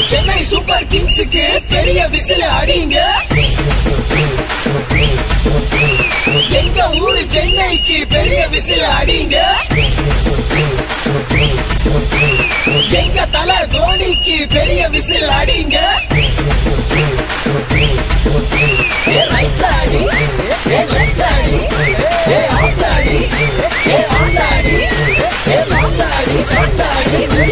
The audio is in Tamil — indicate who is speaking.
Speaker 1: சென்னை சூப்பர் கிங்ஸுக்கு பெரிய விசில அடிங்க. எங்க ஊரு சென்னைக்கு பெரிய விசில அடிங்க. எங்க தல தோனிக்கு பெரிய விசில் அடிங்க. அடி